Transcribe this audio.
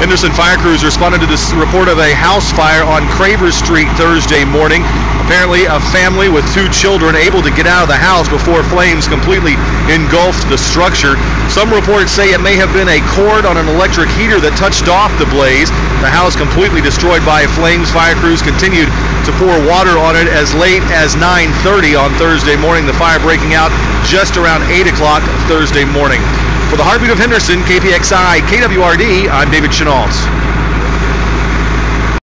Henderson fire crews responded to this report of a house fire on Craver Street Thursday morning. Apparently, a family with two children able to get out of the house before flames completely engulfed the structure. Some reports say it may have been a cord on an electric heater that touched off the blaze. The house completely destroyed by flames. Fire crews continued to pour water on it as late as 9:30 on Thursday morning. The fire breaking out just around 8 o'clock Thursday morning. For the Heartbeat of Henderson, KPXI, KWRD, I'm David Chenault.